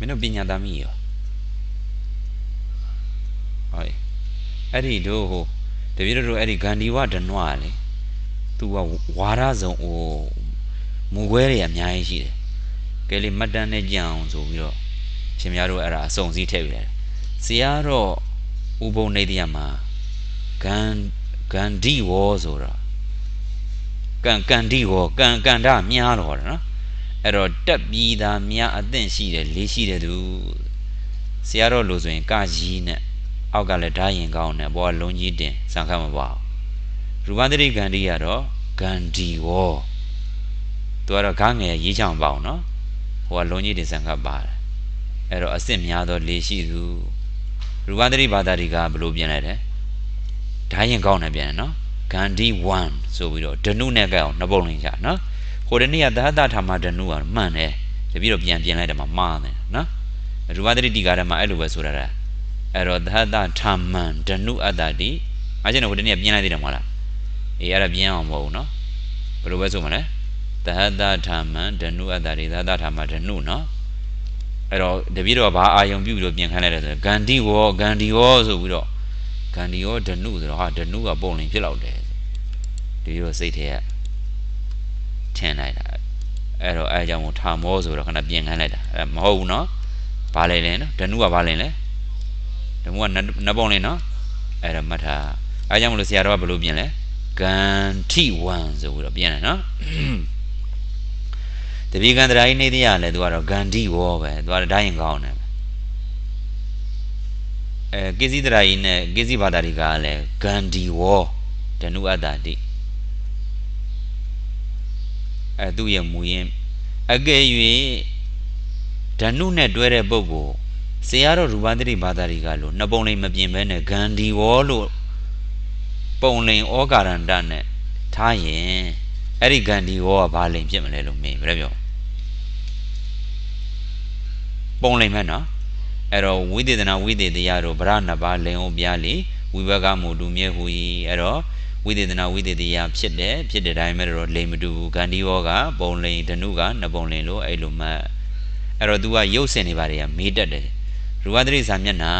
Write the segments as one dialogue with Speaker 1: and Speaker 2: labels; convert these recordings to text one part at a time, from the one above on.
Speaker 1: မင်းတို့ပညာသားမိရောဟောအဲ့ဒီတို့ဟိုတပည့်တော်တို့အဲ့ဒီဂန္ဒီဝဒနွားလေသူကဝါရဆောင်ဟိုမူခွဲတွေအများကြီးရှိတယ်ကဲလေမှတ်တမ်းနဲ့ကြံအောင်ဆိုပြီးတော့ရှင်များတို့အဲ့ဒါအစုံစည်းထည့်ပြတယ်ဆရာတော့ဥပုံနေတရားမှာဂန်ဂန္ဒီဝောဆိုတာကန်ကန်ဒီဝောကန်ကန်တာမြားတော့တယ်နော် အဲ့တော့တက်ပြီးသားမြအသင့်ရှိတယ်လေးရှိတယ်သူဆရာတော်လို့ဆိုရင်ကကြီးနဲ့အောက်ကလည်းဓာရင်ကောင်းနဲ့ဘောကလုံးကြီးတင်စံခတ်မပါဘူးရူပန္တရိဂန္ဒီကတော့ဂန္ဒီဝောသူကတော့ခါငယ်ရေးချောင်ပါအောင်နော်ဟိုကလုံးကြီးတင်စံခတ်ပါတယ်အဲ့တော့အစ်စ်များသောလေးရှိသူရူပန္တရိဘာသာတွေကဘယ်လိုပြင်လိုက်တယ်ဓာရင်ကောင်းနဲ့ပြင်တယ်နော်ဂန္ဒီ1ဆိုပြီးတော့ဒနုနဲ့ကအောင်နှစ်ပုံလင်းချနော် ဟိုတနေ့ကသဟတထာမဒနုကမှန်တယ်တပြီးတော့ပြန်ပြင်လိုက်တယ်မှာမှားတယ်နော်ရူပန္တရိတိကာထဲမှာအဲ့လိုပဲဆိုရတာအဲ့တော့သဟတထာမန်ဒနုအတ္တတိအားချင်းတော့ဟိုတနေ့ကပြင်လိုက်သေးတယ်မဟုတ်လားအေးအဲ့ဒါပြင်အောင်မဟုတ်ဘူးနော်ဘယ်လိုပဲဆိုမလဲသဟတထာမန်ဒနုအတ္တတိသဟတထာမဒနုနော်အဲ့တော့တပည့်တော်ဘာအာယုံပြုပြီးတော့ပြင်ခိုင်းလိုက်တယ်ဆိုဂန္ဒီဝောဂန္ဒီဝောဆိုပြီးတော့ဂန္ဒီဝောဒနုဆိုတော့ဟာဒနုကပုံလင်ဖြစ်လောက်တယ်ဒီလိုစိတ်ထဲက ထင်လိုက်တာအဲ့တော့အဲအကြောင်းကိုထာမောဆိုတော့ခဏပြင်ခိုင်းလိုက်တာအဲမဟုတ်ဘူးနော်ဘာလဲလဲနော်ဒနုကဘာလဲလဲဒနုကနှစ်ပုံလင်နော်အဲ့တော့မှတ်ထားအဲအကြောင်းမလို့ဆရာတော်ကဘယ်လိုပြင်လဲဂန္ထိဝံဆိုပြီးတော့ပြင်တယ်နော်တပိကံတရာကြီးနေသေးရလဲသူကတော့ဂန္ဒီဝောပဲသူကတော့ဓာရင်ကောင်းတယ်အဲကိစီတရာကြီးနဲ့ကိစီဘာသာတွေကလည်းဂန္ဒီဝောဒနုအတ္တတိ အဲသူ့ရဲ့မူရင်းအကယ်၍ဓနုနဲ့တွဲတဲ့ပုဂ္ဂိုလ်ဆရာတော်ရူပန္တိဘာသာတွေကလို့နှစ်ပုံလိမ်မပြင်ဘဲနဲ့ဂန္ဒီဝောလို့ပုံလိမ်ဩကာရန္တနဲ့ထားရင်အဲ့ဒီဂန္ဒီဝောကဘာလိမ်ဖြစ်မလဲလို့မေးဘယ်လိုပြောပုံလိမ်မဲ့နော်အဲ့တော့ဝိသေသနာဝိသေတရားတို့ဗရဏပါလိန်အောင်ပြားလေဝိဘကမူတူမြဲဟူ၏အဲ့တော့ ဝိသေသနာဝိသေတရားဖြစ်တယ်ဖြစ်တဲ့တိုင်းမဲ့တော့လိန်မတူဘူးဂန္ဒီဝောကပုံလိန်ဓနုကနှစ်ပုံလိန်လို့အဲ့လိုမှတ်အဲ့တော့ तू ကရုပ်စင်နေပါတယ်ကမေးတတ်တယ်ရူပသတိစာမျက်နှာ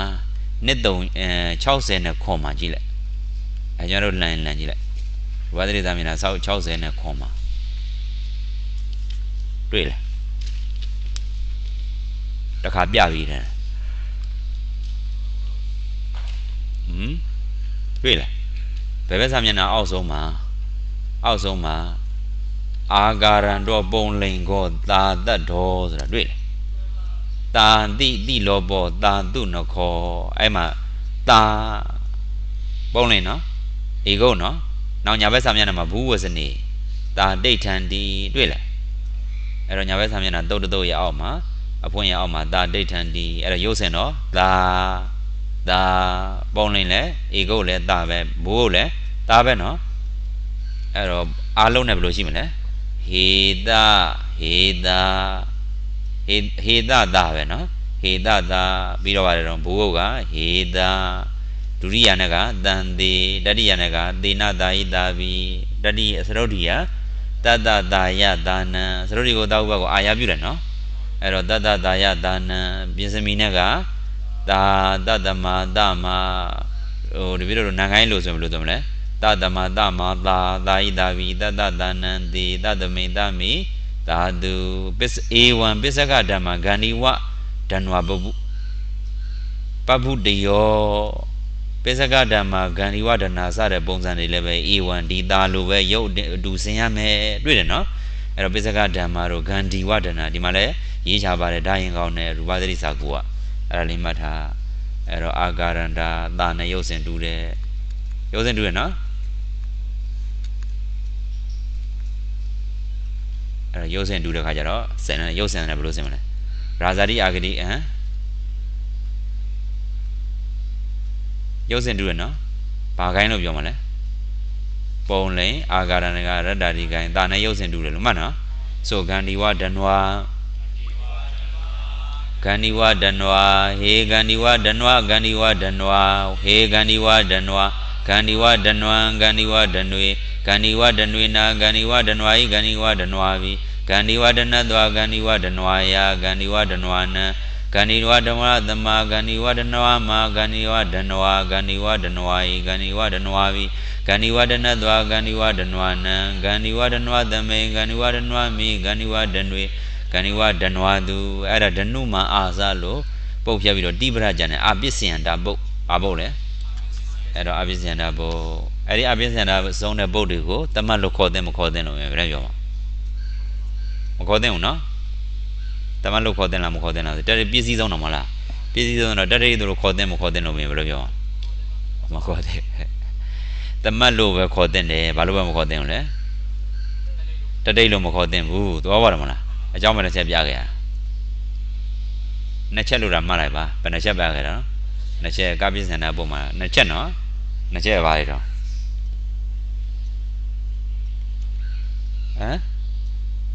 Speaker 1: နှစ်3အဲ60နဲ့ခွန်မှာကြည့်လိုက်အဲကျွန်တော်တို့လန်လန်ကြည့်လိုက်ရူပသတိစာမျက်နှာ60နဲ့ခွန်မှာတွေ့လားတခါပြပြီးတယ်ဟမ်တွေ့လား ဘယ်ဘက်စာမျက်နှာအောက်ဆုံးမှာအောက်ဆုံးမှာအာဂါရံတော့ပုံလိန်ကောသာတတ်တော်ဆိုတာတွေ့လားတာတိတိလောဘောတာတုနခောအဲ့မှာတာပုံလိန်နော်ဧကုတ်နော်နောက်ညာဘက်စာမျက်နှာမှာဘူးဝဇနေတာဒိဋ္ဌံဒီတွေ့လားအဲ့တော့ညာဘက်စာမျက်နှာတုတ်တုတ်ရအောင်မှာအဖွင့်ရအောင်မှာတာဒိဋ္ဌံဒီအဲ့တော့ရုပ်စင်တော့တာတာပုံလိန်လဲဧကုတ်လဲတာပဲဘူးလဲ တာပဲနော်အဲ့တော့အားလုံးနဲ့ဘယ်လိုရှိမလဲဟေတဟေတာဟေဟေတတာပဲနော်ဟေတတာပြီးတော့ပါတယ်တော့ဘိုးဘုတ်ကဟေတာဒုတိယနဲ့ကတန်သေးတတိယနဲ့ကသေနတာယိတာဘီတတိယသရုတ်တိယတတတာယတာနံသရုတ်တိကိုတောက်ဘက်ကိုအာရပြုတယ်နော်အဲ့တော့တတတာယတာနံပြင်စမီနဲ့ကတာတတမတမဟိုဒီပြီးတော့နန်ခိုင်းလို့ဆိုဘယ်လိုဆိုမလဲ တတမတမသာသာယိတာဘီတတတာနံတိတတမိတမိသာတုပစ္စ A1 ပစ္စကဓမ္မဂန္ဒီဝဓနဝပပုပပုတယောပစ္စကဓမ္မဂန္ဒီဝဒနာစတဲ့ပုံစံတွေလည်းပဲ A1 ဒီသားလိုပဲရုပ်အတူဆင်ရမယ်တွေ့တယ်နော်အဲ့တော့ပစ္စကဓမ္မတို့ဂန္ဒီဝဒနာဒီမှာလည်းရေးချပါတယ်ဒါရင်ကောင်းတဲ့ရူပသတိစာကူကအဲ့ဒါလေးမှတ်ထားအဲ့တော့အာဂရန္တာသာနဲ့ရုပ်စင်တူတယ်ရုပ်စင်တူတယ်နော် အဲ့တော့ရုပ်စင်တူတဲ့ခါကျတော့စင်ရုပ်စင်တယ်ဘယ်လိုစင်မလဲရာဇာတိအာဂတိဟမ်ရုပ်စင်တူရနော်ဘာခိုင်းလို့ပြောမလဲပုံလိန်အာဂါရဏကရတ္တာဒီကိုင်းဒါနဲ့ရုပ်စင်တူတယ်လို့မှတ်နော်ဆိုဂန္ဒီဝဒနွာဂန္ဒီဝဒနွာဟေဂန္ဒီဝဒနွာဂန္ဒီဝဒနွာဟေဂန္ဒီဝဒနွာဂန္ဒီဝဒနွံဂန္ဒီဝဒနွေ ဂန္ဒီဝဒနွေနာဂန္ဒီဝဒနွာဤဂန္ဒီဝဒနွာဘိဂန္ဒီဝဒန த் ဝဂန္ဒီဝဒနွာယဂန္ဒီဝဒနွာနံဂဂန္ဒီဝဓမ္မသမာဂန္ဒီဝဒနဝမာဂန္ဒီဝဒနဝဂန္ဒီဝဒနဝယိဂန္ဒီဝဒနဝဝိဂန္ဒီဝဒနသွာဂန္ဒီဝဒနဝနံဂန္ဒီဝဒနဝသမေဂန္ဒီဝဒနဝမိဂန္ဒီဝဒနွေဂန္ဒီဝဒနဝသူအဲ့ဒါဒနုမာအာဇလို့ပုတ်ဖြတ်ပြီးတော့တိပရကျန်တဲ့အပစ္စယန္တာပုတ်ဘာပုတ်လဲအဲ့တော့အပစ္စယန္တာပုတ် အဲ့ဒီအပစ္စယန္တာဆုံးတဲ့ပုတ်တွေကိုတမတ်လို့ခေါ်တဲ့မခေါ်တဲ့လို့ပဲဘယ်လိုပြောမှာမခေါ်တဲ့ဘူးနော်တမတ်လို့ခေါ်တဲ့လားမခေါ်တဲ့လားတက်ပစ္စည်းဆုံးတော့မလားပစ္စည်းဆုံးတော့တက်တိတို့ခေါ်တဲ့မခေါ်တဲ့လို့ပဲဘယ်လိုပြောမှာမခေါ်တဲ့တမတ်လို့ပဲခေါ်တဲ့တယ်ဘာလို့ပဲမခေါ်တဲ့ဘူးလဲတတိတ်လို့မခေါ်တဲ့ဘူးသွားပါတော့မလားအကြောင်းပဲတစ်ချက်ပြခဲ့ရနှစ်ချက်လို့တာမှတ်လိုက်ပါဘယ်နှစ်ချက်ပြခဲ့တာနော်နှစ်ချက်ကပစ္စန္ဒပုံမှာနှစ်ချက်နော်နှစ်ချက်ပါလေတော့ ဟမ်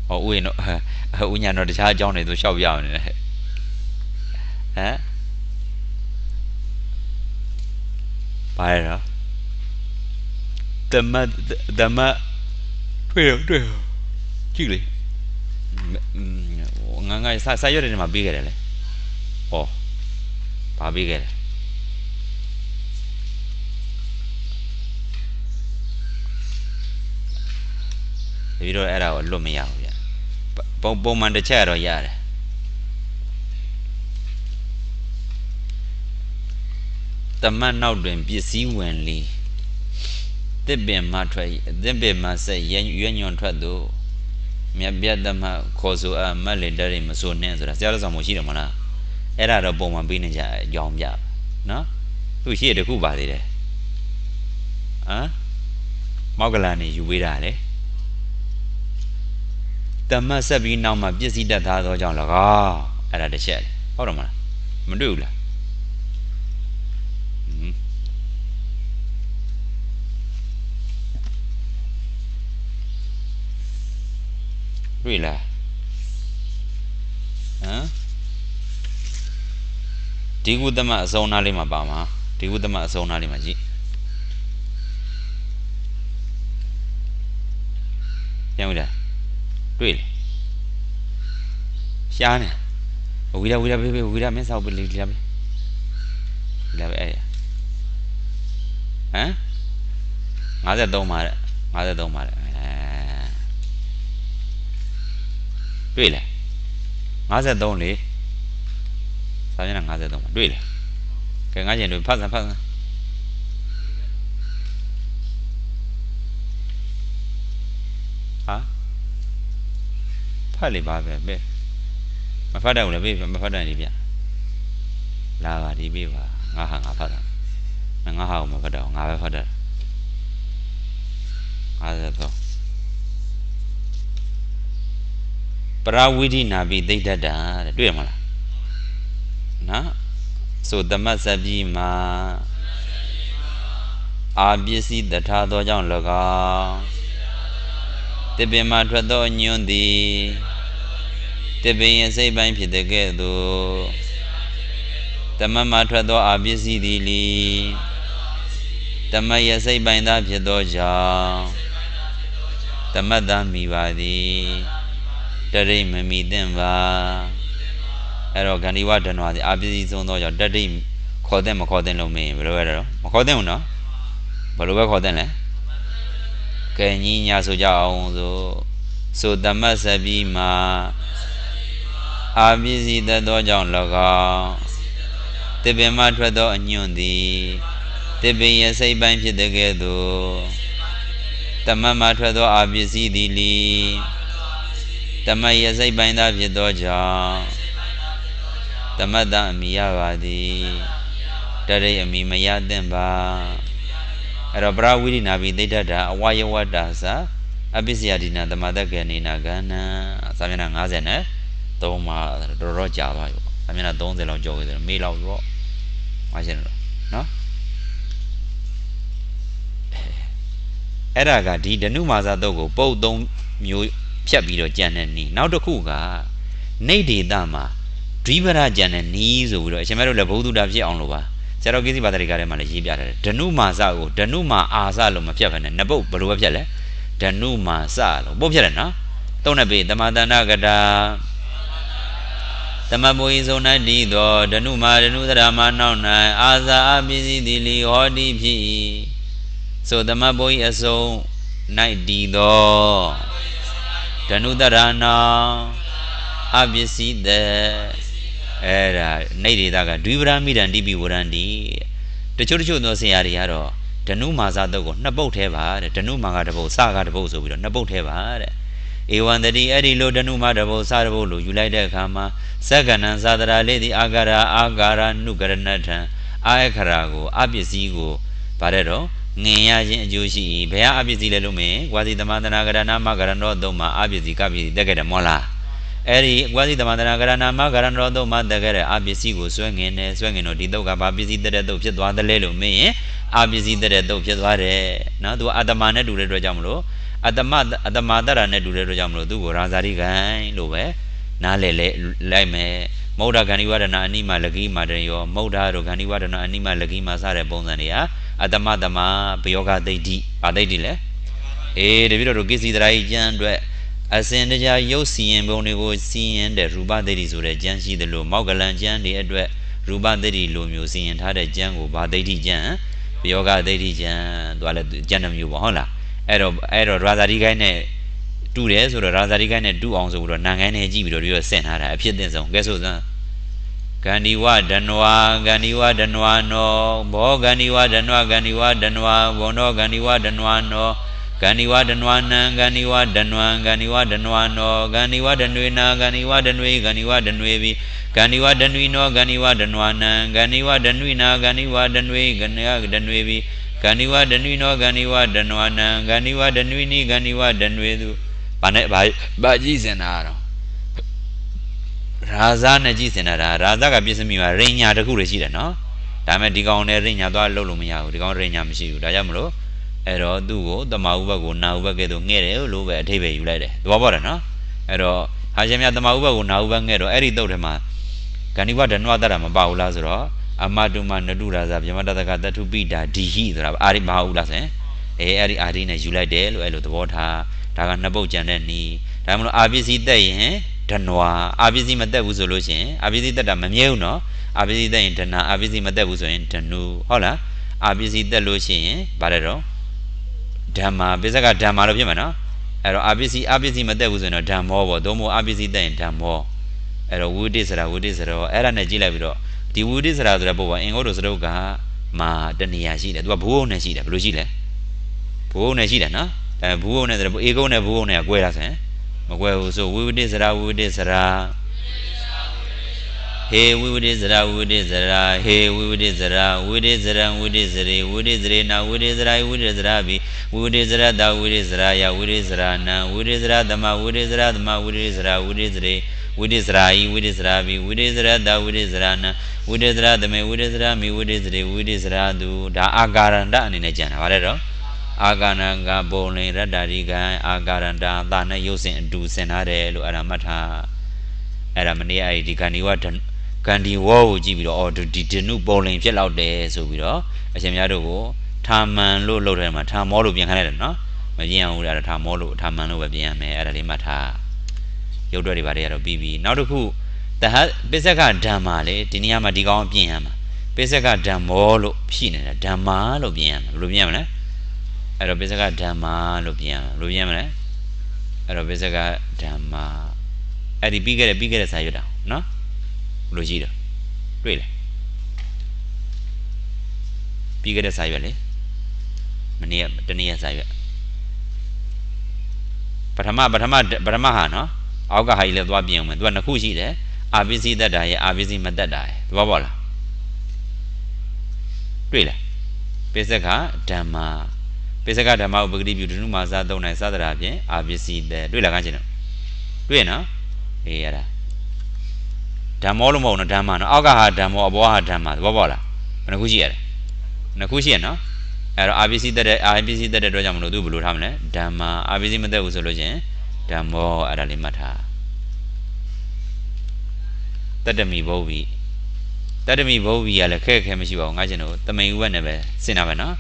Speaker 1: ဟောဦးရင်တော့ဦးညာတော့တခြားအကြောင်းတွေသူလျှောက်ပြအောင်နေတယ်ဟမ်ပါရတော့ဓမ္မဓမ္မတွေ့ရတွေ့ရကြည့်လေငါငါစာစာရွက်တွေမှာပြီးခဲ့တယ်လေဟောဘာပြီးခဲ့တယ် ဒီတော့အဲ့ဒါကိုလွတ်မရဘူးဗျပုံပုံမှန်တစ်ချက်တော့ရတယ်တမတ်နောက်တွင်ပစ္စည်းဝင်လီတစ်ပင်မှထွက်တစ်ပင်မှဆက်ရွရွညွန်ထွက်သူမြတ်ပြတ်သမခေါ်ဆိုအမတ်လေတရိမဆိုနှင်းဆိုတာဆရာတော်ဆောင်မရှိတယ်မလားအဲ့ဒါတော့ပုံမှန်ပြီးနေကြအကြောင်းပြနော်သူရှိရတခုပါသေးတယ်ဟမ်မောက်ကလာနေယူပေးတာလေ တမတ်ဆက်ပြီးနောက်မှာပြည့်စည်တတ်သားသောကြောင့်၎င်းအဲ့ဒါတစ်ချက်ဟုတ်တယ်မလားမတွေ့ဘူးလားတွေ့လားဟမ်ဒီကုသမအစုံနာလေးမှာပါမှာဒီကုသမအစုံနာလေးမှာကြည့် တွေ့လေရှားနေဝီရဝီရဘေးဘေးဝီရမင်းဆောက်ပေးလေဒီလားဘေးဒီလားဘေးအဲ့ဟမ်53မှာတဲ့53မှာတဲ့တွေ့လေ53လေစာမျက်နှာ53မှာတွေ့လေကဲငါကျင်တို့ဖတ်စမ်းဖတ်စမ်းဟာ ဖတ်လေပါပဲပဲမဖတ်တယ်ဘူးလေဘေးမဖတ်တယ်ဒီဗျလာပါဒီဘေးပါငါဟာငါဖတ်တာငါဟာကိုမဖတ်တော့ငါပဲဖတ်တယ်53ပရဝိဓိနာပိသိတ္တတာတဲ့တွေ့ရမလားနော်ဆိုသမတ်စပြီမှာအာပစ္စည်းတထာသောကြောင့်၎င်း တပင်မှာထွက်သောညွန်းသည်တပင်ရဲ့စိတ်ပိုင်းဖြစ်တဲ့ကဲ့သို့သမတ်မှာထွက်သောအာပစ္စည်းသည်လီသမတ်ရဲ့စိတ်ပိုင်းသားဖြစ်သောကြောင့်သမတ်သားမိပါသည်တရိမမီသင့်ပါအဲ့တော့ဂန္ဒီဝဒနဝသည်အာပစ္စည်းဆုံးသောကြောင့်တတိခေါ်တဲ့မခေါ်တဲ့လို့မင်းဘယ်လိုရတော့မခေါ်တဲ့ဘူးနော်ဘယ်လိုပဲခေါ်တဲ့လဲ ကဲညီညာဆိုကြအောင်ဆိုဆိုတမတ်စပြီမှာအာပစ္စည်းသက်သောကြောင့်၎င်းတပင်မှထွက်သောအညွန့်သည်တပင်ရဲ့စိတ်ပိုင်းဖြစ်တဲ့ကဲ့သို့တမတ်မှထွက်သောအာပစ္စည်းသည်လီတမတ်ရဲ့စိတ်ပိုင်းသားဖြစ်သောကြောင့်တမတ်တအမိရပါသည်တရိပ်အမိမရသင့်ပါ အဲ့တော့ပရဝိရိနာပိသိတ္တတာအဝယဝတ္တာသာအပစ္စယဒိနာသမတကေနေနာကဏ္ဍစာမျက်နှာ90နဲ့3မှာတော်တော်ကြာသွားပြီစာမျက်နှာ30လောက်ကျော်ခဲ့တယ်မေးလောက်တော့မရှင်းတော့နော်အဲ့ဒါကဒီဒနုမာဇတုတ်ကိုပုတ်သုံးမျိုးဖြတ်ပြီးတော့ကြံတဲ့နီးနောက်တစ်ခုကနေဒေတာမှာဒိဗရကြံတဲ့နီးဆိုပြီးတော့အရှင်မတို့လည်းဘုဒ္ဓတာဖြစ်အောင်လို့ပါ ဆရာတော်ကိစီပါတရိကထဲမှာလည်းရေးပြထားတယ်ဒနုမာဇကိုဒနုမာအာဇလို့မဖြတ်ဘဲနဲ့နပုတ်ဘယ်လိုပဲဖြတ်လဲဒနုမာဇလို့ပုတ်ဖြတ်တယ်နော်တုံးနဲ့ပေတမတန္တကတာသသမဘိုဤဆုံး၌တည်သောဓနုမာဓနုသရမနောက်၌အာဇာအပစ္စည်းတိလီဟောတိဖြစ်၏ဆိုသမဘိုဤအစုံ၌တည်သောဓနုသရနောအပစ္စည်းတဲ့ အဲ့ဒါနေဒေတာကဒွိပရမိတံတိပိဝရန္တိတချို့တချို့သောဆရာတွေကတော့ဓနုမာဇတုတ်ကိုနှစ်ပုတ်ထဲပါတဲ့ဓနုမာကတစ်ပုတ်စကတစ်ပုတ်ဆိုပြီးတော့နှစ်ပုတ်ထဲပါတဲ့ဧဝံတတိအဲ့ဒီလိုဓနုမာတစ်ပုတ်စတစ်ပုတ်လို့ယူလိုက်တဲ့အခါမှာသက္ကနံသာဒရာလေးဒီအာဂရာအာဂရာနုကရဏထံအာခရာကိုအပစ္စည်းကိုဗါတဲ့တော့ငင်ရခြင်းအကျိုးရှိ၏ဘယ်ဟာအပစ္စည်းလဲလို့မင်းဝါစီသမန္တနာကရဏမကရဏောသုံးမှာအပစ္စည်းကပစ္စည်းတက်ခဲ့တယ်မောလား အဲ့ဒီဝါစီသမန္တနာကရဏမကရဏောသုံးမှာတက်ခဲ့တဲ့အပစ္စည်းကိုစွဲငင်နေစွဲငင်တော့ဒီတုတ်ကဘာပစ္စည်းတက်တဲ့တုတ်ဖြစ်သွားတယ်လဲလို့မင်းရင်အပစ္စည်းတက်တဲ့တုတ်ဖြစ်သွားတယ်နော်သူအတ္တမနဲ့တူတဲ့အတွက်ကြောင့်မလို့အတ္တမအတ္တမတရနဲ့တူတဲ့အတွက်ကြောင့်မလို့သူ့ကိုရာဇာတိကံလို့ပဲနားလေလေလိုက်မယ်မௌဒဂန္ဒီဝဒနာအနိမလကိမာတရောမௌဒတို့ဂန္ဒီဝဒနာအနိမလကိမာစတဲ့ပုံစံတွေဟာအတ္တမတမဘယောဂဒိဋ္ဌိဗာဒိဋ္ဌိလဲအေးတပည့်တော်တို့ကိစ္စတရာကြီးကျမ်းအတွက် အစဉ်တကြားရုပ်စီရင်ပုံတွေကိုစီရင်တဲ့ရူပဒိဋ္ဌိဆိုတဲ့ကျမ်းရှိတယ်လို့မောက္ကလံကျမ်းတွေအတွက်ရူပဒိဋ္ဌိလိုမျိုးစီရင်ထားတဲ့ကျမ်းကိုဗာဒိဋ္ဌိကျမ်းဘယောဂဒိဋ္ဌိကျမ်းသူကလည်းကျမ်းတစ်မျိုးပေါ့ဟုတ်လားအဲ့တော့အဲ့တော့ရာဇာတိကိုင်းနဲ့တူတယ်ဆိုတော့ရာဇာတိကိုင်းနဲ့တူအောင်ဆိုပြီးတော့နန်ကိုင်းနဲ့ကြည့်ပြီးတော့ဒီလိုဆင်ထားတာအဖြစ်အသင့်ဆုံးကဲဆိုစမ်းဂန္ဒီဝဒနဝဂန္ဒီဝဒနဝနောဘောဂန္ဒီဝဒနဝဂန္ဒီဝဒနဝဘောနောဂန္ဒီဝဒနဝနော ဂန္ဒီဝဒနဝနံဂန္ဒီဝဒနဝံဂန္ဒီဝဒနဝနောဂန္ဒီဝဒနွေနာဂန္ဒီဝဒနွေဂန္ဒီဝဒနွေဘိဂန္ဒီဝဒနွိနောဂန္ဒီဝဒနဝနံဂန္ဒီဝဒနွိနာဂန္ဒီဝဒနွေဂန္ဒီဝဒနွေဘိဂန္ဒီဝဒနွိနောဂန္ဒီဝဒနဝနံဂန္ဒီဝဒနွိနိဂန္ဒီဝဒနွေသူဘာနဲ့ဘာဘာကြည့်စင်တာတော့ရာဇာနဲ့ကြည့်စင်တာဒါရာဇာကပြည့်စုံမိမှာရိညာတစ်ခုတွေရှိတယ်နော်ဒါပေမဲ့ဒီကောင်နဲ့ရိညာသွားလှုပ်လို့မရဘူးဒီကောင်ရိညာမရှိဘူးဒါကြောင့်မလို့ အဲ့တော့သူ့ကိုတမဟုဘက်ကိုနာဟုဘက်ကဲ့သို့ငဲ့တယ်လို့ပဲအထိပ္ပယ်ယူလိုက်တယ်သဘောပေါက်တယ်နော်အဲ့တော့ဟာရှင်မြတ်တမဟုဘက်ကိုနာဟုဘက်ငဲ့တော့အဲ့ဒီတုတ်ထဲမှာဂန္ဒီဝဒနဝတ္တရမပါဘူးလားဆိုတော့အမတုမနတုရာဇဗြဟ္မတတကတထုပိတာဒီဟိဆိုတာအာရိမဟုတ်လားဆင်အဲအဲ့ဒီအာရိနဲ့ယူလိုက်တယ်လို့အဲ့လိုသဘောထားဒါကနှစ်ပုတ်ကြံတဲ့နီးဒါမှမဟုတ်အာပစ္စည်းတက်ရင်ဒနွာအာပစ္စည်းမတက်ဘူးဆိုလို့ရှိရင်အာပစ္စည်းတက်တာမမြဲဘူးနော်အာပစ္စည်းတက်ရင်ဒနာအာပစ္စည်းမတက်ဘူးဆိုရင်ဒနုဟုတ်လားအာပစ္စည်းတက်လို့ရှိရင်ဗါတယ်တော့ ဓမ္မာပိစကဓမ္မာလို့ဖြစ်မှာနော်အဲ့တော့အာပစ္စည်းအာပစ္စည်းမတက်ဘူးဆိုရင်တော့ဓမ္မောပေါ့သို့မဟုတ်အာပစ္စည်းတက်ရင်ဓမ္မောအဲ့တော့ဝိတိစရာဝိတိစရောအဲ့ဒါနဲ့ကြည့်လိုက်ပြီးတော့ဒီဝိတိစရာဆိုတဲ့ပုဗ္ဗအင်္ဂုတ္တစရုပ်ကမာတဏှာရှိတယ်သူကဘိုးုံနဲ့ရှိတယ်ဘယ်လိုရှိလဲဘိုးုံနဲ့ရှိတယ်နော်အဲဘိုးုံနဲ့ဆိုတော့ဧကုံနဲ့ဘိုးုံနဲ့ကွဲတာဆင်မကွဲဘူးဆိုဝိဝိတိစရာဝိဝိတိစရာဟေဝိဝိတိစရာဝိဝိတိစရာဟေဝိဝိတိစရာဝိဝိတိစရံဝိဝိတိစရေဝိဝိတိစရေနာဝိဝိတိစရာဝိဝိတိစရာဘိ ဝိဝိတိစရတာဝိဝိတိစရာယဝိဝိတိစရာနံဝိဝိတိစရာသမဝိဝိတိစရာသမဝိဝိတိစရာဝိဝိတိစရေဝိတိစရာဤဝိတိစရာဘိဝိတိစရတာဝိတိစရာနံဝိတိစရာသမေဝိတိစရာမိဝိတိစရေဝိတိစရာသူဒါအာကာရန္တအနေနဲ့ကြံတာဗါလဲတော့အာကာနံကပုံလင်ရတ္တာရိကံအာကာရန္တာသာနဲ့ရုပ်စဉ်အတူဆင်ထားတယ်လို့အဲ့ဒါမှတ်ထားအဲ့ဒါမနေ့အဲ့ဒီဂန္ဒီဝဂန္ဒီဝေါကိုကြည့်ပြီးတော့အော်ဒီဒနုပုံလင်ဖြစ်လောက်တယ်ဆိုပြီးတော့အရှင်များတို့ကို ထာမန်လို့လှုပ်တယ်မှာထာမောလို့ပြင်ခိုင်းလိုက်တယ်နော်မပြင်အောင်ဘူးအဲ့ဒါထာမောလို့ထာမန်လို့ပဲပြင်ရမယ်အဲ့ဒါလေးမှတ်ထားရုပ်တွေတွေဘာတွေကတော့ပြီးပြီနောက်တစ်ခုတဟပိစကဓမ္မာလေဒီနေရာမှာဒီကောင်ပြင်ရမှာပိစကဓမ္မောလို့ဖြစ်နေတာဓမ္မာလို့ပြင်ရမှာဘယ်လိုပြင်ရမလဲအဲ့တော့ပိစကဓမ္မာလို့ပြင်ရမှာဘယ်လိုပြင်ရမလဲအဲ့တော့ပိစကဓမ္မာအဲ့ဒီပြီးခဲ့တဲ့ပြီးခဲ့တဲ့စာရွတ်တာနော်ဘယ်လိုရှိတော့တွေ့လားပြီးခဲ့တဲ့စာရွက်လေ မနေ့ကတနေ့ကစာရွက်ပထမပထမပထမဟာနော်အောက်ကဟာကြီးလည်းသွားပြင်အောင်မယ်သူကနှစ်ခုရှိတယ်အာပစ္စည်းတက်တာရဲ့အာပစ္စည်းမတက်တာရဲ့သဘောပေါက်လားတွေ့လားပိစကဓမ္မာပိစကဓမ္မဥပဂတိပြုဒုနုမာစာသုံးနိုင်စသရာဖြင့်အာပစ္စည်းတက်တွေ့လားကန်းချင်တော့တွေ့နော်အေးရတာဓမ္မောလို့မဟုတ်နော်ဓမ္မနော်အောက်ကဟာဓမ္မောအဘောဟာဓမ္မသဘောပေါက်လားဘယ်နှခုရှိရလဲနှစ်ခုရှိရနော် အဲ့တော့ RBC တက်တဲ့ RBC တက်တဲ့အတွက်ကြောင့်မလို့သူဘယ်လိုထားမလဲဓမ္မာ RBC မတက်ဘူးဆိုလို့ချင်းဓမ္မောအဲ့ဒါလေးမှတ်ထားတတ္တမီဘုတ်ဘီတတ္တမီဘုတ်ဘီကလည်းခဲခဲမရှိပါဘူးငါကျင်တို့တမိန်ဥပနဲ့ပဲစင်တာပဲနော်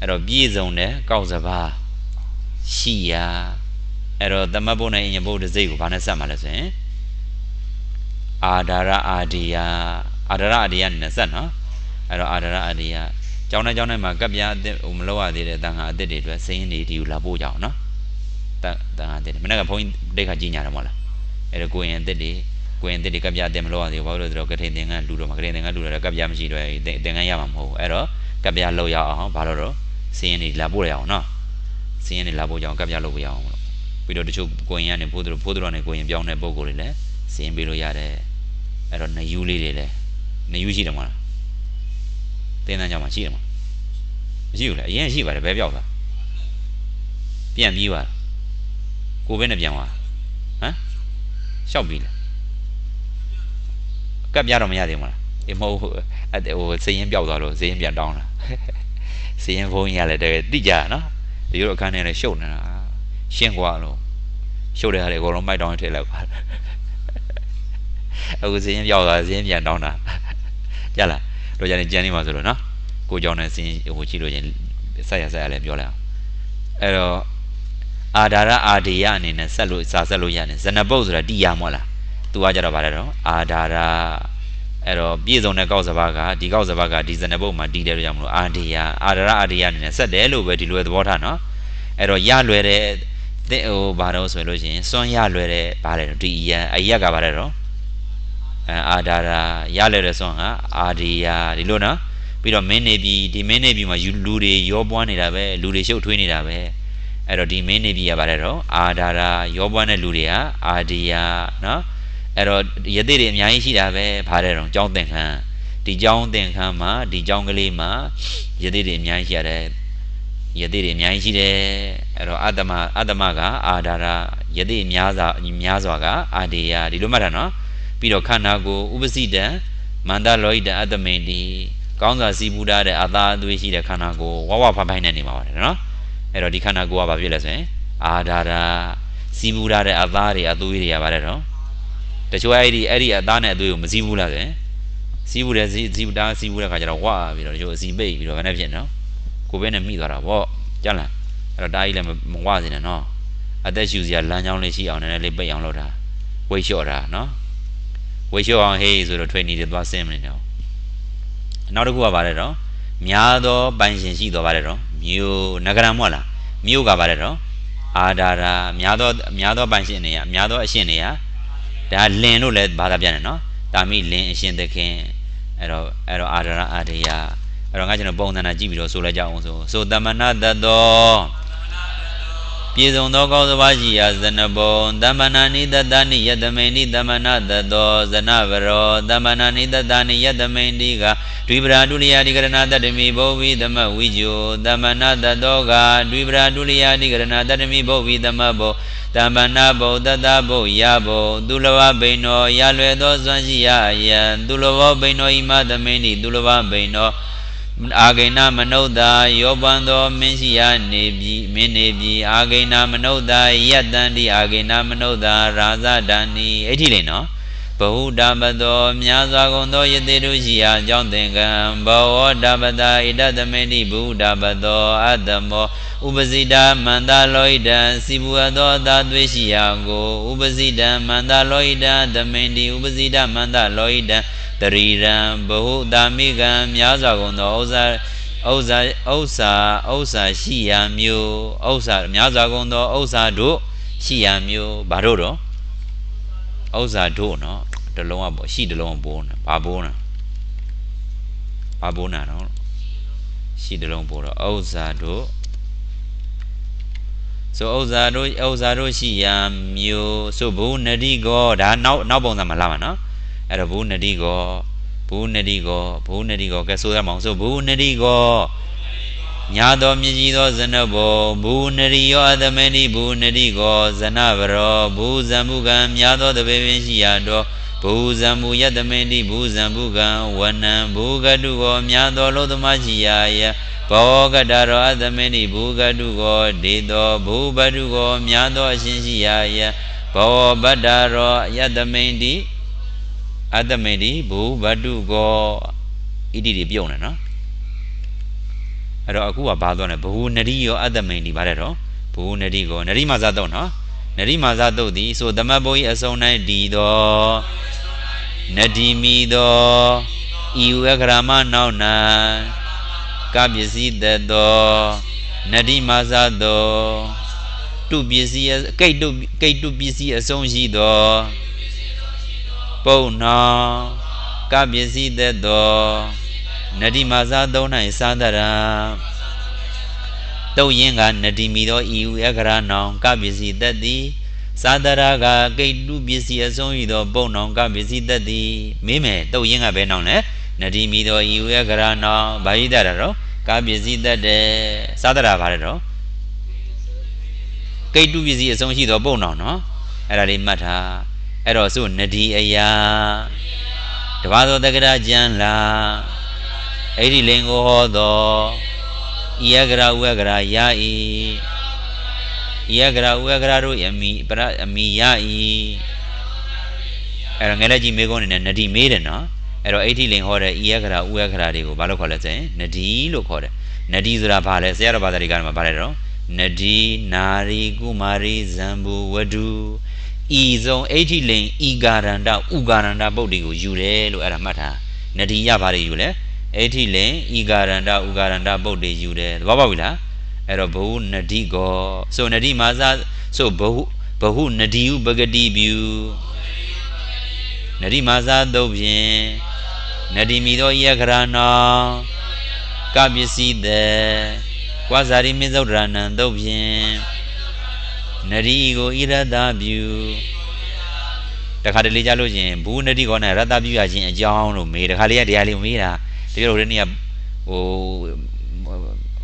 Speaker 1: အဲ့တော့ပြည့်စုံတဲ့ကောက်စဘာရှိရာအဲ့တော့သမတ်ဘုတ်နဲ့အင်ញဘုတ်တစ်စိတ်ကိုဘာနဲ့ဆက်မှာလဲဆိုရင်အာဒါရအာဒီယအာဒါရအာဒီယနဲ့ဆက်နော်အဲ့တော့အာဒါရအာဒီယ ကျောင်းတိုင်းကျောင်းတိုင်းမှာကပ်ပြားအစ်ဟိုမလောက်ရသေးတဲ့တန်ခါအစ်တွေအတွက်စိင်းနေဒီကိုလာပို့ကြအောင်နော်တန်တန်ခါအစ်တွေမနေ့ကဘုန်းကြီးတိတ်ခါကြီးညာတယ်မဟုတ်လားအဲ့တော့ကိုရင်အစ်တွေကိုရင်အစ်တွေကပ်ပြားအစ်မလောက်ရသေးဘူးဘာလို့လဲဆိုတော့ကထိန်သင်္ကန်းလူတော့မကထိန်သင်္ကန်းလူတော့ကပ်ပြားမရှိတော့သင်္ကန်းရမှာမဟုတ်ဘူးအဲ့တော့ကပ်ပြားလောက်ရအောင်ဘာလို့တော့စိင်းနေလာပို့ရအောင်နော်စိင်းနေလာပို့ကြအောင်ကပ်ပြားလောက်ပြရအောင်လို့ပြီးတော့တချို့ကိုရင်ကနေဖိုးတို့ဖိုးတို့နဲ့ကိုရင်ပြောင်းတဲ့ပုံကိုယ်တွေလည်းစိင်းပေးလို့ရတယ်အဲ့တော့နယူးလေးတွေလည်းနယူးရှိတယ်မဟုတ်လား တင်းတန်းကြောင်မှာရှိတယ်မဟုတ်မရှိဘူးလေအရင်ရှိပါတယ်ဘယ်ပြောက်သွားပြန်ပြီးသွားကိုပဲနဲ့ပြန်သွားဟမ်ရှောက်ပြီးလေကပ်ပြတော့မရသေးဘူးမလားအေးမဟုတ်အဲ့ဟိုစရင်ပြောက်သွားလို့စရင်ပြန်တောင်းတာစရင်ဘုန်းကြီးကလည်းတကယ်တိကြနော်ဒီလိုအခန်းထဲလည်းရှုပ်နေတာရှင်းကွာလို့ရှုပ်တဲ့ဟာတွေအကုန်လုံးမိုက်တောင်းထည့်လိုက်ပါအခုစရင်ပြောက်သွားစရင်ပြန်တောင်းတာကြလား တို့ကြရင်ကြမ်းနေမှာဆိုလို့နော်ကိုကြောင့်နဲ့စရင်ဟိုကြည့်လို့ရင်ဆက်ရဆက်ရလည်းပြောလိုက်အောင်အဲ့တော့အာဒါရအာဒီယအနေနဲ့ဆက်လို့စာဆက်လို့ရတယ်ဇနပုတ်ဆိုတာတိရမဟုတ်လားသူကကြတော့ဗါလဲတော့အာဒါရအဲ့တော့ပြည့်စုံတဲ့ကောက်စဘာကဒီကောက်စဘာကဒီဇနပုတ်မှာတီးတယ်လို့ကြောင့်မလို့အာဒီယအာဒါရအာဒီယအနေနဲ့ဆက်တယ်လို့ပဲဒီလိုသဘောထားနော်အဲ့တော့ရလွယ်တဲ့တဲ့ဟိုဘာတော့ဆိုလို့ရှိရင်စွန့်ရလွယ်တဲ့ဗါလဲတော့ဒီအရအရကဗါလဲတော့ အာဒါရရလွယ်တဲ့စွန့်ဟာအာဒီယဒီလိုနော်ပြီးတော့မင်းနေပြီဒီမင်းနေပြီမှာလူတွေရောပွားနေတာပဲလူတွေရှုပ်ထွေးနေတာပဲအဲ့တော့ဒီမင်းနေပြီရပါတယ်တော့အာဒါရာရောပွားတဲ့လူတွေကအာဒီယာနော်အဲ့တော့ယသိတွေအများကြီးရှိတာပဲဗါတဲ့တော့ကြောင်းသင်္ခန်းဒီကြောင်းသင်္ခန်းမှာဒီကြောင်းကလေးမှာယသိတွေအများကြီးရှိရတယ်ယသိတွေအများကြီးရှိတယ်အဲ့တော့အတ္တမအတ္တမကအာဒါရာယသိများစွာများစွာကအာဒီယာဒီလိုမှတ်တာနော် ပြီးတော့ခန္ဓာကိုယ်ဥပစိတံမန္တလောဟိတအတ္တမေတိကောင်းစွာစီးပူးထားတဲ့အသာအသွေးရှိတဲ့ခန္ဓာကိုယ်ဝဝဖဖိုင်းနေနေမှာပါတယ်နော်အဲ့တော့ဒီခန္ဓာကိုယ်ကဘာဖြစ်လဲဆိုရင်အာဒါရာစီးပူးထားတဲ့အသားတွေအသွေးတွေကပါတယ်နော်တချို့အဲ့ဒီအဲ့ဒီအသားနဲ့အသွေးကိုမစီးဘူးလားဆိုရင်စီးဘူးတယ်စီးစီးဘူးတာစီးဘူးတဲ့ခါကျတော့ဝါပြီးတော့တချို့အစီပိတ်ပြီးတော့ဘယ်နဲ့ဖြစ်နော်ကိုပဲနဲ့မိသွားတာဗောကြလားအဲ့တော့ဒါကြီးလည်းမဝစေနဲ့နော်အသက်ရှူစရာလမ်းကြောင်းလေးရှိအောင်နည်းနည်းလေးပိတ်အောင်လုပ်တာဝိတ်လျှော့တာနော် ဝိတ်လျှော့အောင်ဟေးဆိုတော့ training တွေသွားဆင်းမနေတော့နောက်တစ်ခုကဗါလဲတော့များသောပိုင်ရှင်ရှိတော်ဗါလဲတော့မြို့နဂရမဟုတ်လားမြို့ကဗါလဲတော့အာဒါရာများသောများသောပိုင်ရှင်တွေကများသောအရှင်တွေကဒါလင်လို့လည်းဘာသာပြန်တယ်နော်တာမိလင်အရှင်သခင်အဲ့တော့အဲ့တော့အာဒါရာအာဒယာအဲ့တော့ငါကျွန်တော်ပုံသဏ္ဍာန်ကြည့်ပြီးတော့ဆိုလိုက်ကြအောင်ဆိုဆိုတမနာတတော ပြေဆုံးသောကောင်းစပါးရှိရာဇနဘုံတမနာနိတတနိယတမိန်နိတမနာတတောဇနဗရောတမနာနိတတနိယတမိန်တိကဒွိပရာဒုလျာတိကရဏတတမိဘောဝိသမဝိဂျိုတမနာတတောကဒွိပရာဒုလျာတိကရဏတတမိဘောဝိသမဘောတမ္ပနာဘုဒ္ဓတဘုယဘုသူလဝဘိနောရလွယ်သောစွမ်းရှိရယံသူလဝဘိနောဣမသမိန်တိသူလဝဘိနော အာဂိဏမနုဿာယောပန်သောမင်းရှိရနေပြီမင်းနေပြီအာဂိဏမနုဿာယတ္တန်တိအာဂိဏမနုဿာရာဇဒာနိအဲ့ဒီလေနော်ဘဟုတပတောမြာစွာကုန်သောယတိတုရှိရာအကြောင်းသင်္ကံဘောဝတပတာဣဒသမေတိဘုဒ္ဓပတောအတ္တမောဥပစိတမန္တလောဟိတံစီဘူအသောအသာသွေးရှိရာကိုဥပစိတမန္တလောဟိတံသမေတိဥပစိတမန္တလောဟိတံ တရိရံဘဟုတာမိကံများစွာကုန်သောဥစ္စာဥစ္စာဥစ္စာဥစ္စာရှိရာမျိုးဥစ္စာများစွာကုန်သောဥစ္စာတို့ရှိရာမျိုးဘာတို့တော့ဥစ္စာတို့နော်တလုံးကပေါ့ရှိတလုံးဘိုးနော်ဘာဘိုးနော်ဘာဘိုးနာနော်ရှိတလုံးဘိုးတော့ဥစ္စာတို့ဆိုဥစ္စာတို့ဥစ္စာတို့ရှိရာမျိုးဆိုဘုနတိကောဒါနောက်နောက်ပုံစံမှာလာမှာနော် အဲ့တော့ဘုနတိကောဘုနတိကောဘုနတိကောကဲဆိုရမအောင်ဆိုဘုနတိကောညာတော်မြည်ကြီးသောဇနဘောဘူနရိယောအသမဏိဘူနရိကောဇနဗရောဘူဇံမှုကံများသောတပေပင်ရှိရတော်ဘူဇံမှုယတမဏိဘူဇံမှုကံဝနံဘူကတုကောများသောလောသမရှိရယဘောကတရောအသမဏိဘူကတုကောဒေတောဘူပတုကောများသောအရှင်ရှိရယဘောဗတ္တရောယတမဏိ အတမေတိဘူဗတုကောဣတိတွေပြုံးတယ်နော်အဲ့တော့အခုကဘာသွားလဲဘဟုနရိယောအတမေတိဗါတဲ့တော့ဘဟုနရိကောနရိမာဇတုတ်နော်နရိမာဇတုတ်သည်ဆိုသမတ်ဘုံဤအစုံ၌ဒီသောနတိမိသောဤဝေကရမနောက်၌ကပစ္စည်းတသောနတိမာဇသောတုပစ္စည်းကိတ်တုကိတ်တုပစ္စည်းအဆုံးရှိသော ပုံနောကပစ္စည်းတသောနတိမာဇသုံး၌သာဒရာတုတ်ရင်ကနတိမိသောဤဝေကရနောင်ကပစ္စည်းတသည်သာဒရာကကိတ်တုပစ္စည်းအဆုံးရှိသောပုံနောင်ကပစ္စည်းတသည်မေးမယ်တုတ်ရင်ကဘယ်နောင်လဲနတိမိသောဤဝေကရနောင်ဘာဟိတရတော့ကပစ္စည်းတတ်တယ်သာဒရာဘာလဲတော့ကိတ်တုပစ္စည်းအဆုံးရှိသောပုံနောင်နော်အဲ့ဒါလေးမှတ်ထား အဲ့တော့ဆိုနဒီအယာတဘာသောတက္ကရာကျမ်းလာအဲ့ဒီလင်ကိုဟောသောဤယကရာဥယကရာယာဤဤယကရာဥယကရာတို့အမိပရအမိယာဤအဲ့တော့ငယ်လက်ကြီးမေကုန်းနေနဲ့နဒီမေးတယ်နော်အဲ့တော့အဋ္ဌိလင်ဟောတဲ့ဤယကရာဥယကရာတွေကိုဘာလို့ခေါ်လဲဆိုရင်နဒီလို့ခေါ်တယ်နဒီဆိုတာဘာလဲဆရာတော်ဘာသာတွေကမှာဘာလဲတော့နဒီနာရီကုမာရီဇံဘူဝဒု ဤဆုံးအဋ္ဌိလင်ဤကာရန္တဥကာရန္တပုဒ်တွေကိုယူတယ်လို့အဲ့ဒါမှတ်ထားနဒီရဘာတွေယူလဲအဋ္ဌိလင်ဤကာရန္တဥကာရန္တပုဒ်တွေယူတယ်သဘောပေါက်ပြီလားအဲ့တော့ဘဟုနဒီကောဆိုနဒီမာဇဆိုဘဟုဘဟုနဒီဥပဂတိပြုနဒီမာဇသုတ်ဖြင့်နဒီမိသောယခရနောကပစ္စည်းတဲ့ကွာဇာရိမင်းသုတ်ရဏံသုတ်ဖြင့် နရီကိုဣရတပြုတခါတလေကြလို့ချင်းဘူးနတိကောနဲ့ရတပြုရခြင်းအကြောင်းလို့မေးတခါလေကတရားလေးမေးတာတကယ်လို့ဒီနေ့ကဟို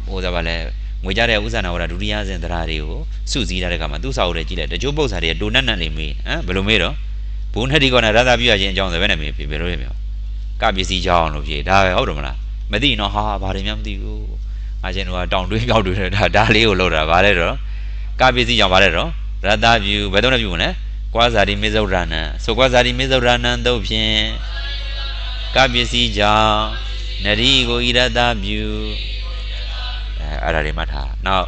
Speaker 1: ဟိုဒါပါလဲငွေကြတဲ့ဥစ္စာနာဝရဒုတိယစဉ်တရားတွေကိုစုစည်းထားတဲ့ကမှာသူ့စာအုပ်တွေကြည့်လိုက်တချို့ပု္ပ္ပစာတွေကတိုနတ်နတ်လေးမေးဟမ်ဘယ်လိုမေးတော့ဘူးနတိကောနဲ့ရတပြုရခြင်းအကြောင်းဆိုဘယ်နဲ့မေးပြီဘယ်လိုရမြောကပစ္စည်းကြောင်းလို့ဖြေဒါပဲဟုတ်တယ်မလားမသိနော်ဟာဘာတွေမှမသိဘူးအချင်းတို့ကတောင်တွေးကောက်တွေးဒါဒါလေးကိုလောက်တာဗါလဲတော့ ကပစ္စည်းကြောင့်ဗါလဲတော့ရတပြုဘယ်တော့နဲ့ပြုမလဲကွာဇာတိမေဇုရဏံဆိုကွာဇာတိမေဇုရဏံတို့ဖြင့်ကပစ္စည်းကြောင့်နရီကိုဣရတပြုအဲအဲ့ဒါတွေမှတ်ထားနောက်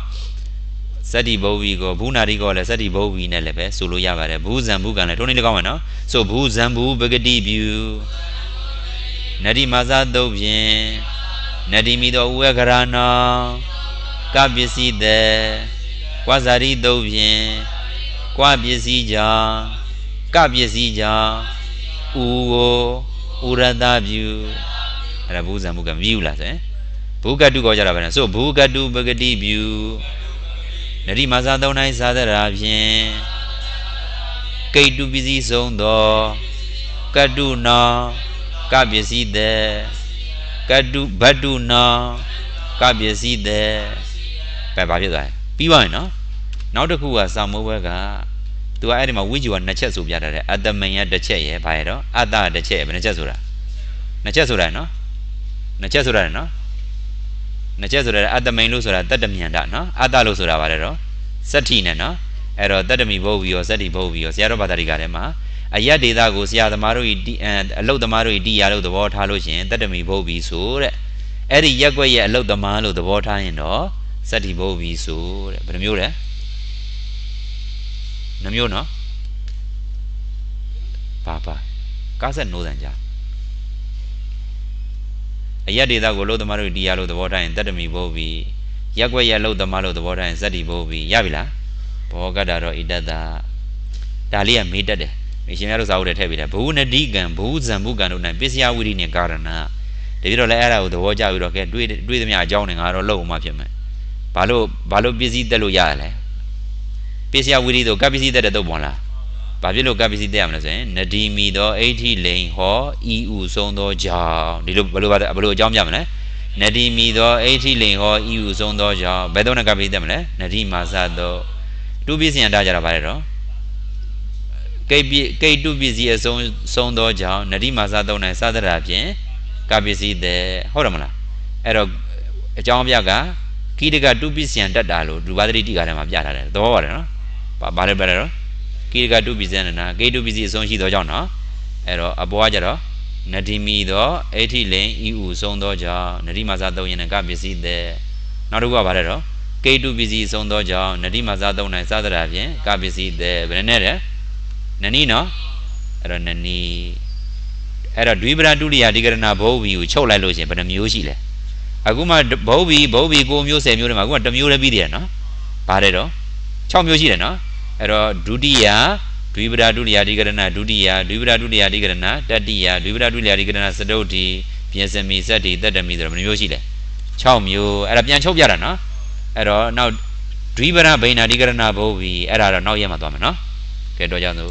Speaker 1: စတ္တိဘုဝီကိုဘူးနာရီကိုလည်းစတ္တိဘုဝီနဲ့လည်းပဲဆိုလို့ရပါတယ်ဘူးဇံဘူးကံလည်းထုံးနေလည်းကောင်းမယ်နော်ဆိုဘူးဇံဘူးပဂတိပြုနရီမာဇသုတ်ဖြင့်နရီမိတော်ဥဝကရဏောကပစ္စည်းတဲ့ ကွာဇာရီသုတ်ဖြင့်ကွာပစ္စည်းကြောင့်ကပစ္စည်းကြောင့်ဥကိုဥရတပြုအဲ့ဒါဘူးဇံဘူးကမြည်ဘူးလားဆိုရင်ဘူကတုကောကြတာပဲနော်ဆိုဘူကတုပဂတိပြုနရိမာဇာသုံးတိုင်းသာသရာဖြင့်ကိတုပစ္စည်းဆုံးသောကတုနောကပစ္စည်းတဲ့ကတုဘတ်တုနောကပစ္စည်းတဲ့ပဲဘာဖြစ်သွားလဲ ပြီးပါရင်နော်နောက်တစ်ခုကစာမိုးဘက်ကသူကအဲ့ဒီမှာဝိဇ္ဇူကနှစ်ချက်ဆိုပြတာတယ်အတမယတစ်ချက်ရယ်ဘာရတော့အတ္တတစ်ချက်ဘယ်နှချက်ဆိုတာနှစ်ချက်ဆိုတာနော်နှစ်ချက်ဆိုတာနော်နှစ်ချက်ဆိုတာအတ္တမိန်လို့ဆိုတာတတ္တမြန်တာနော်အတ္တလို့ဆိုတာဗါလဲတော့စတ္ထိနဲ့နော်အဲ့တော့တတ္တမီဘုတ်ပြီးရောစတ္တိဘုတ်ပြီးရောဆရာတော်ဘာသာရိကထဲမှာအယတ်ဒေတာကိုဆရာသမားတို့ဤအလုတ်သမားတို့ဤတရားလို့သဘောထားလို့ရှိရင်တတ္တမီဘုတ်ပြီးဆိုတဲ့အဲ့ဒီရက်ွက်ရဲ့အလုတ်သမားလို့သဘောထားရင်တော့ စတ္တိဘုတ်ပြီးဆိုတဲ့ဘယ်နှမျိုးလဲနှမျိုးနော်ပါပါကားဆက်နိုးတန်ကြအယတ်ဒေတာကိုလို့သမားတို့တရားလို့သဘောထားရင်တတ္တမီဘုတ်ပြီးရက်ွက်ရက်လို့သမားလို့သဘောထားရင်စတ္တိဘုတ်ပြီးရပြီလားဘောကတ္တတော့ဣတတဒါလေးကမေးတတ်တယ်မေရှင်များတို့စာအုပ်ထဲထည့်ပေးတယ်ဘုနတိကံဘုဇံဘုကံတို့၌ပစ္စယဝိရိနဲ့ကာရဏတတိတော့လည်းအဲ့ဒါကိုသဘောကျပြီးတော့ကဲတွေးတွေးသမျှအကြောင်းတွေငါတော့လောက်အောင်မှဖြစ်မယ် ဘာလို့ဘာလို့ပစ္စည်းတက်လို့ရရလဲပစ္စယဝိရိတို့ကပ္ပစ္စည်းတက်တဲ့တော့ပေါ့လားဘာဖြစ်လို့ကပ္ပစ္စည်းတက်ရမလဲဆိုရင်နဒီမီသောအဋ္ဌိလိန်ဟောဤဥဆုံးသောကြောင့်ဒီလိုဘယ်လိုဘယ်လိုအကြောင်းပြမလဲနဒီမီသောအဋ္ဌိလိန်ဟောဤဥဆုံးသောကြောင့်ဘယ်တော့ကပ္ပစ္စည်းတက်မလဲနဒီမာသသောတူပစ္စည်းရတာကြတာဗါလဲတော့ကိတ်ကိတ်တုပစ္စည်းအဆုံးဆုံးသောကြောင့်နဒီမာသသုံးနိုင်စသရာဖြင့်ကပ္ပစ္စည်းတဲ့ဟုတ်တယ်မလားအဲ့တော့အကြောင်းအပြက ကိတကတုပစ္စယံတတ်တာလို့ဒုဘာတိတိကာထဲမှာပြထားတယ်သဘောပါတယ်နော်ဘာလဲပဲလဲတော့ကိတကတုပစ္စယံနာကိတုပစ္စည်းအဆုံးရှိသောကြောင့်နော်အဲ့တော့အပေါ်ကကြတော့နဒီမီသောအဋ္ဌိလင်ဤဥဆုံးသောကြောင့်နဒီမာဇသုံးရင်ကပစ္စည်းတဲ့နောက်တစ်ခုကဘာလဲတော့ကိတုပစ္စည်းဆုံးသောကြောင့်နဒီမာဇသုံးနိုင်စသရာဖြင့်ကပစ္စည်းတဲ့ဘယ်နဲ့တဲ့နနီနော်အဲ့တော့နနီအဲ့တော့ဒွိပရတုရိယာဒီကရဏဘုတ်ဘီကိုချုပ်လိုက်လို့ရှရင်ဘယ်နှမျိုးရှိလဲ အခုမှဘုတ်ဘီဘုတ်ဘီ9မျိုး10မျိုးတွေမှာအခုမှတစ်မျိုးလည်းပြီးတယ်နော်ပါတယ်တော့6မျိုးရှိတယ်နော်အဲ့တော့ဒုတိယဒွိပရတုရိယာဒီကရဏဒုတိယဒွိပရတုရိယာဒီကရဏတတိယဒွိပရတုရိယာဒီကရဏစတုတ်တီပြင်စမီစက်တီတတ္တမီဆိုတော့ဘယ်နှမျိုးရှိလဲ6မျိုးအဲ့ဒါပြန်ချုပ်ပြတာနော်အဲ့တော့နောက်ဒွိပရဗိနာဒီကရဏဘုတ်ဘီအဲ့ဒါတော့နောက်ရက်မှာသွားမယ်နော်ကဲတော့ကြောင့်ဆို